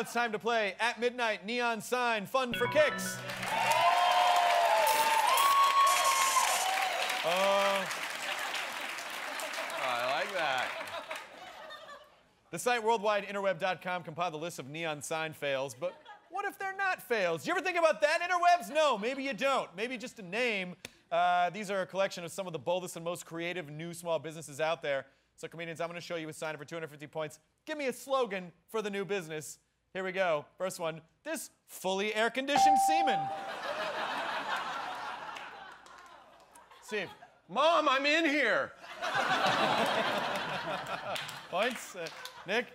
It's time to play at midnight neon sign fun for kicks. Oh, I like that. the site worldwideinterweb.com compiled a list of neon sign fails, but what if they're not fails? You ever think about that, interwebs? No, maybe you don't. Maybe just a name. Uh, these are a collection of some of the boldest and most creative new small businesses out there. So, comedians, I'm going to show you a sign for 250 points. Give me a slogan for the new business. Here we go. First one this fully air conditioned semen. Steve, Mom, I'm in here. points? Uh, Nick?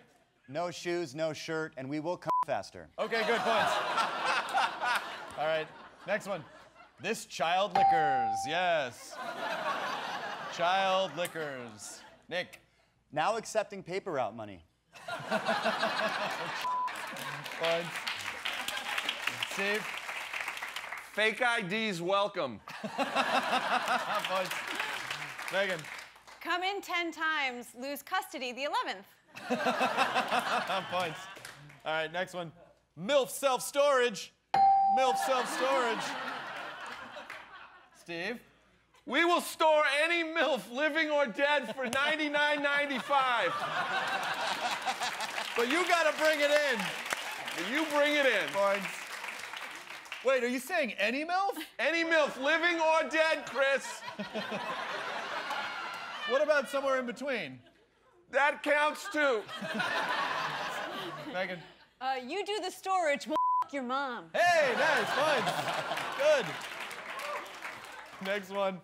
No shoes, no shirt, and we will come faster. Okay, good points. All right, next one. This child liquors. Yes. Child liquors. Nick. Now accepting paper route money. Steve. Fake IDs welcome. Points. Megan. Come in 10 times, lose custody the 11th. Points. All right, next one. MILF self storage. MILF self storage. Steve. We will store any MILF, living or dead, for $99.95. But you gotta bring it in. You bring it in. Points. Wait, are you saying any MILF? Any MILF, living or dead, Chris. What about somewhere in between? That counts too. Megan. Uh, you do the storage, we'll your mom. Hey, nice, fun. Good. Next one.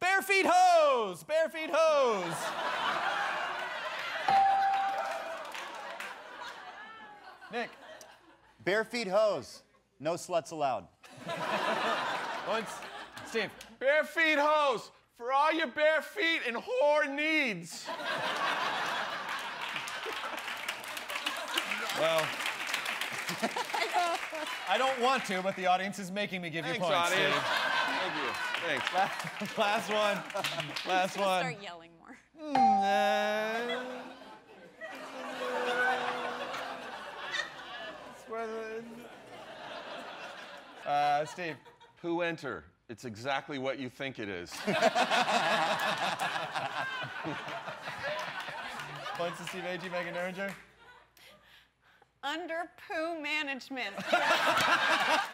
Bare feet hose. Bare feet hose. Nick. Bare feet hose. No sluts allowed. Once. Steve. Bare feet hose for all your bare feet and whore needs. Well. I don't want to, but the audience is making me give Thanks, you points. audience. Steve. Thank you. Thanks. Last one. Last one. Start yelling more. Uh, Uh, Steve. Who enter? It's exactly what you think it is. Points to Steve Agee, Megan Neuringer. Under poo management.